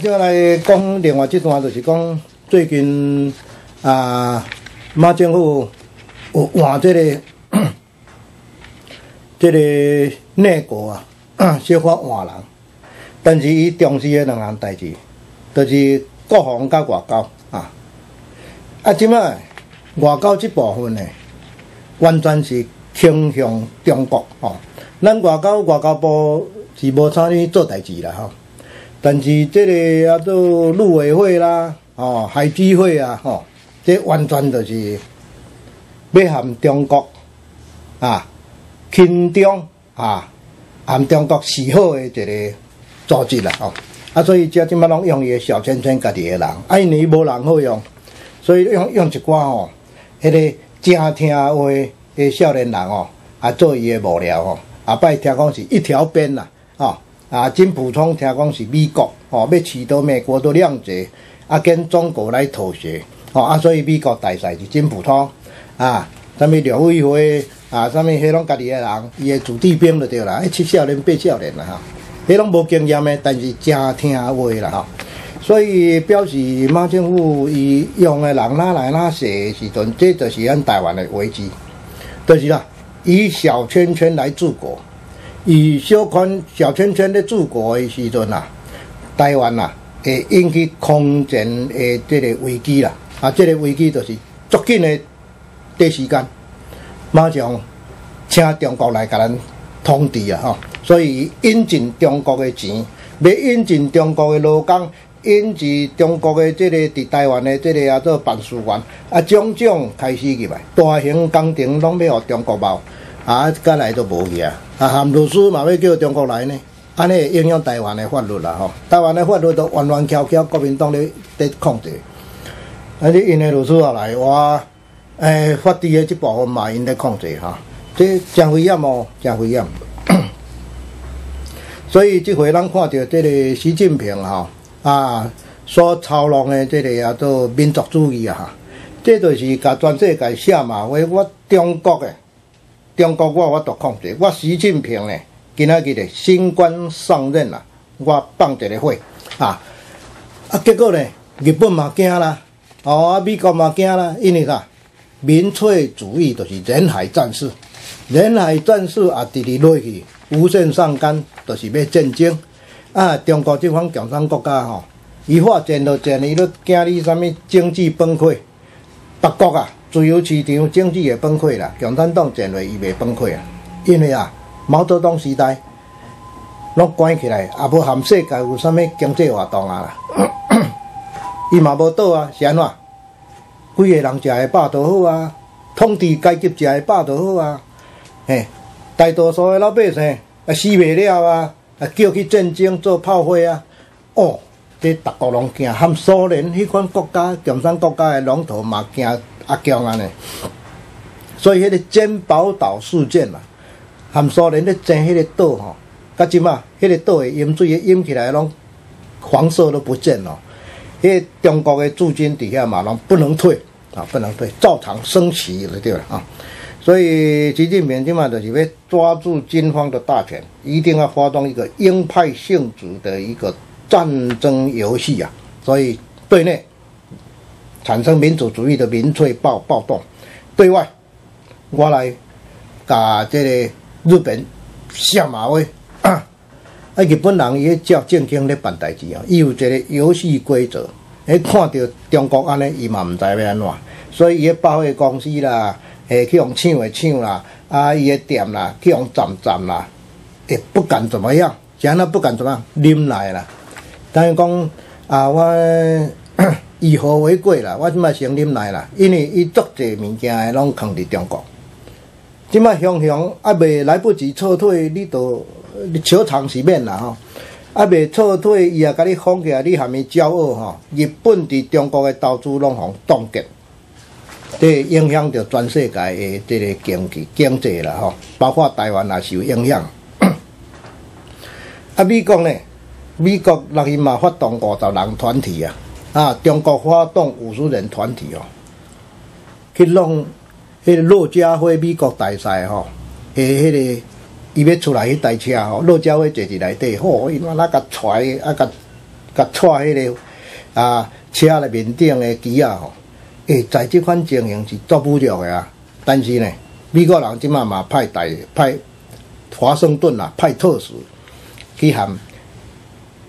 接下来讲另外一段，就是讲最近啊，马政府有换这个 这个内阁啊，小可换人，但是伊重视的两项代志，就是国防甲外交啊。啊，即摆外交即部分呢，完全是倾向中国吼。咱外交外交部是无参与做代志啦吼。但是即个啊，做陆委会啦，哦，海基会啊，吼，这完全就是要含中国啊，亲中啊，含中国示好的一个组织啦，吼。啊，所以即即摆拢用伊个小圈圈家己个人，啊，因为无人好用，所以用用一寡吼，迄个正听话的少年人哦，啊，做伊个幕僚吼，后摆听讲是一条边啦，吼。啊，真普通，听讲是美国吼，要取得美国的谅解，啊，跟中国来妥协，吼啊，所以美国大赛是真普通，啊，啥物廖委会啊，啥物迄拢家己个人，伊个子弟兵就对啦，七少年八少年啦哈，迄拢无经验的，但是真听话啦哈，所以表示马政府伊用的人哪来哪些时阵，这就是咱台湾的危机，就是啦，以小圈圈来治国。以小圈小圈圈咧治国的时阵啊，台湾啊会引起空前的这个危机啦。啊，这个危机就是足紧的短时间，马上请中国来甲咱通知啊！吼，所以引进中国的钱，要引进中国的劳工，引进中国的这个伫台湾的这个啊做办事员，啊种种开始入来，大型工程拢要互中国包。啊，甲来都无去啊！啊，含律师嘛要叫中国来呢，安尼会影响台湾的法律啦吼。台湾的法律都弯弯翘翘，国民党咧咧控制。啊，你因的律师也来，我诶法治的即部分嘛因咧控制哈，这真危险哦，真危险。所以即回咱看到这个习近平哈啊所操弄的这个啊做民族主义啊，这就是甲全世界写嘛，话我中国的。中国我我都控制，我习近平呢，今仔日咧新官上任啦，我放一个火啊啊！结果呢，日本嘛惊啦，哦美国嘛惊啦，因为啥？民粹主义就是人海战术，人海战术啊，直直落去，无限上纲，就是要战争啊！中国这款共产国家吼，伊发展到这伊都惊你啥物经济崩溃，北国啊！自由市场经济会崩溃啦，共产党战略伊袂崩溃啊，因为啊，毛泽东时代拢关起来，也无含世界有啥物经济活动啊啦，伊嘛无倒啊，是安怎？几个人食会饱就好啊，统治阶级食会饱就好啊，嘿，大多数的老百姓啊死袂了啊，啊叫去战争做炮灰啊，哦，这逐国拢惊，含苏联迄款国家共产国家的龙头嘛惊。阿强安尼，所以迄个珍宝岛事件嘛，含苏联咧争迄个岛吼，甲即嘛，迄个岛的淹水淹起来拢黄色都不见了。迄中国的驻军底下嘛，拢不能退啊，不能退，照常升旗了对了啊。所以习近平即嘛就是要抓住军方的大权，一定要发动一个鹰派性质的一个战争游戏啊。所以对内。产生民主主义的民粹暴暴动，对外，我来甲这个日本下马威，啊，日本人伊照正经咧办代志啊，伊有一个游戏规则，诶，看到中国安尼，伊嘛毋知要安怎，所以伊个百货公司啦，诶，去用抢诶抢啦，啊，伊个店啦，去用占占啦，也不敢怎么样，安那不敢怎么样，啉来啦，但是讲啊，我。以和为贵啦，我即摆先啉来啦，因为伊足济物件诶拢藏伫中国。即摆雄雄啊未来不及撤退，你都球场是免啦吼，啊未撤退，伊也甲你封起来，你含伊骄傲吼。日本伫中国诶投资拢互冻结，这影响着全世界诶即个经济经济啦吼，包括台湾也是有影响。啊，美国呢？美国六伊嘛发动五十人团体啊。啊！中国发动五十人团体哦，去弄迄个骆家辉美国大赛吼，诶，迄个伊要出来迄台车吼，骆家辉坐伫内底，吼，伊妈那甲揣啊，甲甲踹迄个啊车内面顶的机啊吼，诶，在即款情形是足侮辱的啊。但是呢，美国人即马嘛派大派华盛顿啊，派特使去含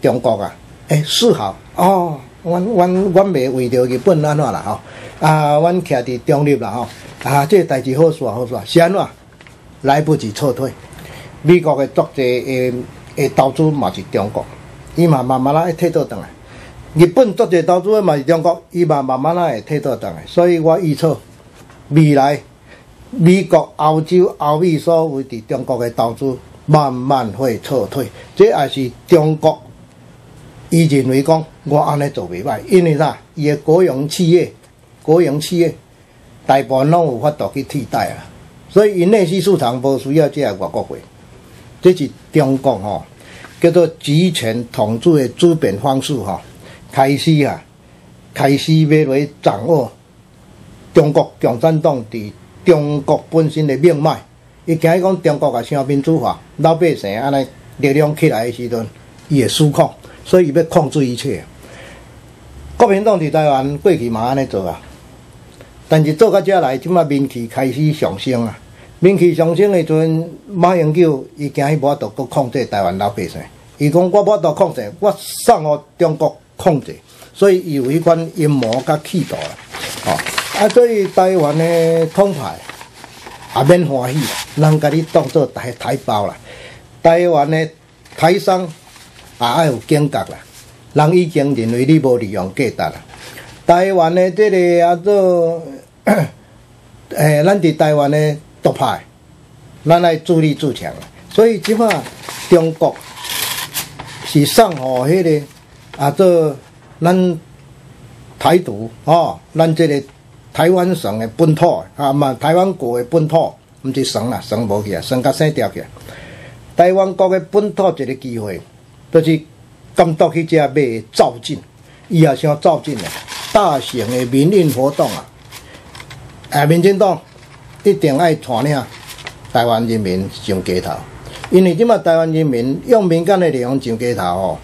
中国啊，诶，示好哦。阮阮阮袂为着日本安怎啦吼，啊，阮徛伫中立啦吼，啊，这代志好煞好煞，是安怎？来不及撤退，美国的足济诶诶投资嘛是中国，伊嘛慢慢仔会退倒转来。日本足济投资诶嘛是中国，伊嘛慢慢仔会退倒转来。所以我预测未来美国、欧洲、欧美所有伫中国诶投资慢慢会撤退，这也是中国。伊认为讲我安尼做袂歹，因为啥？伊个国营企业、国营企业大部分拢有法度去替代啊，所以因内需市场无需要即个外国货。这是中国吼叫做集权统治的资本方式吼，开始啊，开始要来掌握中国共产党伫中国本身的命脉。伊惊伊讲中国啊，像民主化，老百姓安尼力量起来的时阵，伊会失控。所以要控制一切。国民党伫台湾过去嘛安尼做啊，但是做到遮来，即马民气开始上升啊。民气上升的阵，马英九伊惊伊无法度搁控制台湾老百姓。伊讲我无法度控制，我送互中国控制。所以伊有迄款阴谋甲企图啦。哦，啊，所以台湾的统派也免欢喜，人甲你当做台台胞啦。台湾的台商。也爱有警觉啦，人已经认为你无利用价值啦。台湾的这个啊做，诶，咱伫台湾的独派，咱来自立自强。所以即摆中国是送互迄个啊做咱台独哦，咱这个台湾省的本土啊嘛，台湾国的本土，毋是省啦，省无去啊，省甲省掉去。台湾国的本土一个机会。就是监督去遮买造进，伊也想造进嘞，大型的民运活动啊！哎，民进党一定爱带领台湾人民上街头，因为即马台湾人民用民间的力量上街头吼，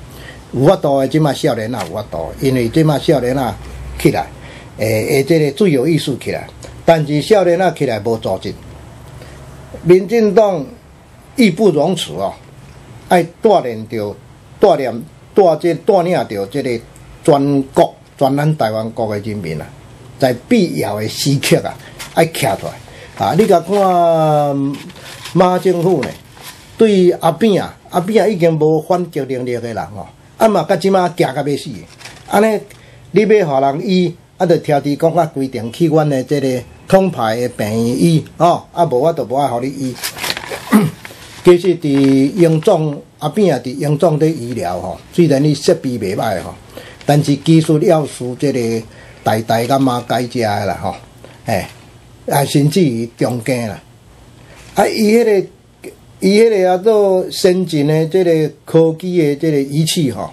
有法度的即马少年啊有法度，因为即马少年啊起来，诶诶，即个最有意思起来，但是少年啊起来无组织，民进党义不容辞哦，爱带领着。带领带这带领着这个全国全咱台湾国的人民啊，在必要的时刻啊，爱站出来啊！你甲看马政府呢，对阿扁啊，阿扁啊已经无反击能力的人吼，啊嘛，甲即马惊甲要死，安尼你要互人医，啊，着挑伫讲啊规定去阮的这个统派的病院医，吼，啊无我着无爱互你医。其实伫英总阿边啊，伫英总的医疗吼，虽然伊设备袂歹吼，但是技术要素即个代代甲嘛改食的啦吼，哎，啊甚至于中间啦，啊伊迄个伊迄个啊做先进的即个科技的即个仪器吼，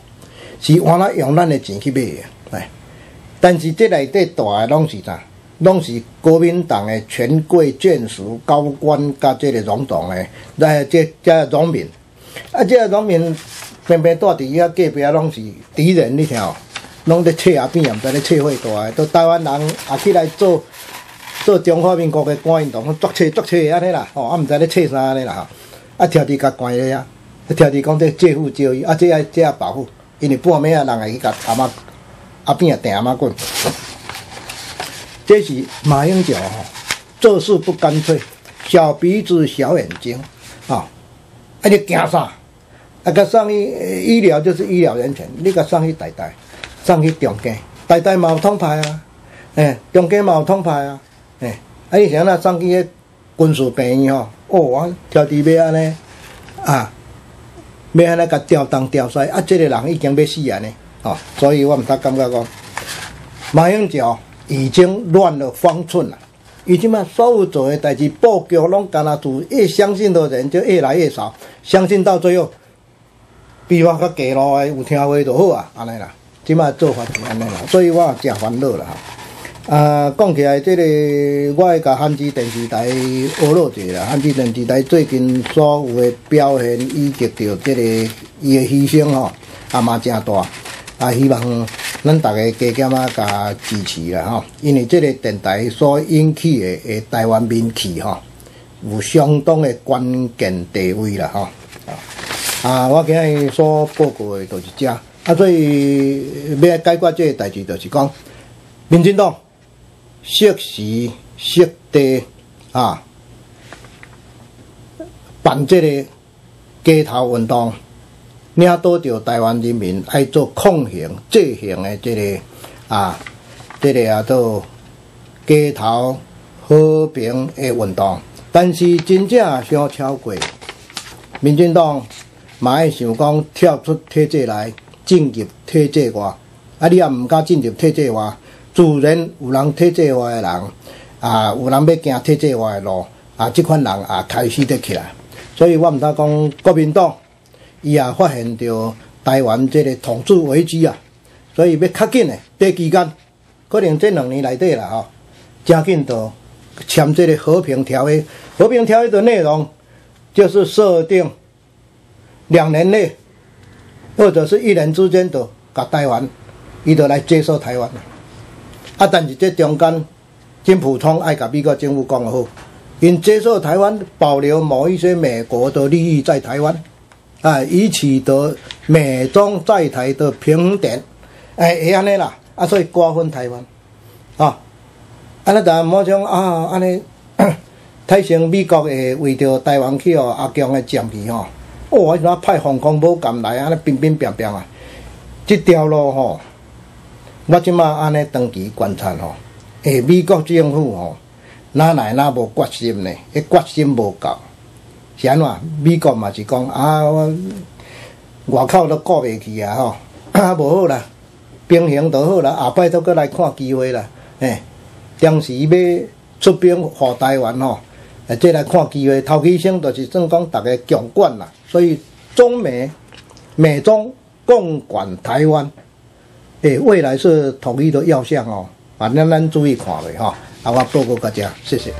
是原来用咱的钱去买的，哎，但是这内底大的拢是啥？拢是国民党的权贵眷属、高官甲即个总统诶，来即即农民，啊，即个农民偏偏住伫伊遐隔壁，拢是敌人，你听哦，拢伫册啊边也毋知咧册货大诶，都台湾人也起来做做中华民国诶官运动，作册作册安尼啦，吼，啊毋知咧册啥安尼啦，吼。啊，听伫甲关咧啊，听伫讲这借户交易，啊，这啊这啊保护，因为半暝啊人会去甲阿妈阿边啊定阿妈滚。这是马英九哈，做事不干脆，小鼻子小眼睛，啊，啊你惊啥？啊个上去医疗就是医疗人权，你个上去代代，上去中间，代代冇通派啊，诶，中间冇通派啊，诶，啊你像那上去个军事病院吼，哦，我调伫要安尼，啊，要安尼甲调东调西，啊，这个人已经要死啊呢，哦，所以我毋太感觉讲，马英九。已经乱了方寸了，伊即嘛，所有做的代志布局拢干那做，越相信的人就越来越少，相信到最后，比我较低落的有听话就好啊，安尼啦，即马做法是安尼啦，所以我也真烦恼啦。哈。啊，讲起来，即个我会甲汉基电视台学落者啦，汉基电视台最近所有的表现以及着即个伊的牺牲吼，也嘛真大。啊，希望咱大家加减啊，加支持啦吼，因为这个电台所引起的诶台湾民气吼，有相当的关键地位啦吼。啊，我今日所报告的就是这，啊，所以要解决这个代志，就是讲，民进党适时适地啊，办这个街头运动。领导着台湾人民爱做抗衡、制衡的这个啊，这个啊做街头和平的运动，但是真正想超过，民进党嘛爱想讲跳出体制来进入体制外，啊，你也毋敢进入体制外，自然有人体制外的人啊，有人要行体制外的路，啊，即款人也开始得起来，所以我毋通讲国民党。伊也发现着台湾这个统治危机啊，所以要较紧的，短期间可能这两年内底啦吼，加紧着签这个和平条约。和平条约的内容就是设定两年内或者是一年之间的，甲台湾伊就来接受台湾啊，但是这中间金普通爱甲美国政府讲好，因接受台湾保留某一些美国的利益在台湾。啊，以取得美中在台的平衡点，哎，会安尼啦，啊，所以瓜分台湾，啊，安尼但莫像啊，安尼，太成美国会为着台湾去哦，阿强的占去吼，哦，怎派防空母舰来安尼乒乒乓乓啊，这条路吼，我即马安尼长期观察吼，诶，美国政府吼，哪来哪无决心呢？迄决心无够。是安怎？美国嘛是讲啊，我外口都过袂去啊吼，啊无好啦，平衡都好啦，下摆都搁来看机会啦，嘿，当时要出兵护台湾吼，啊，即来看机会，头起先就是算讲逐个强管啦，所以中美美中共管台湾，诶，未来是统一的要项哦，反正咱注意看咧吼，啊，我报告大家，谢谢。